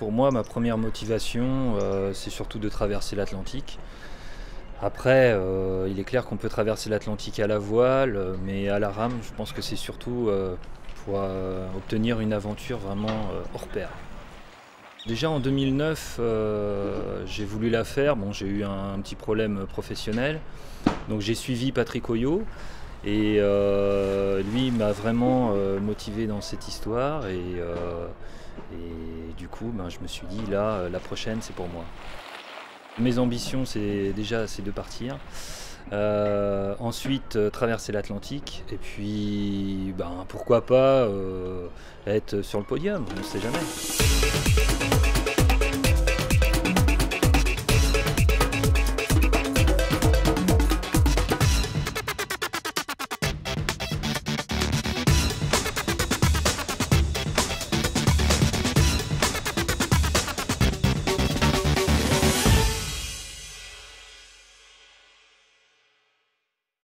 moi, ma première motivation, euh, c'est surtout de traverser l'Atlantique. Après, euh, il est clair qu'on peut traverser l'Atlantique à la voile, euh, mais à la rame, je pense que c'est surtout pour obtenir une aventure vraiment hors pair. Déjà en 2009, euh, j'ai voulu la faire. Bon, j'ai eu un, un petit problème professionnel, donc j'ai suivi Patrick Oyo. Et euh, lui m'a vraiment euh, motivé dans cette histoire et, euh, et du coup ben, je me suis dit là la prochaine c'est pour moi. Mes ambitions c'est déjà c'est de partir, ensuite traverser l'Atlantique et puis ben, pourquoi pas être sur le podium, on ne sait jamais.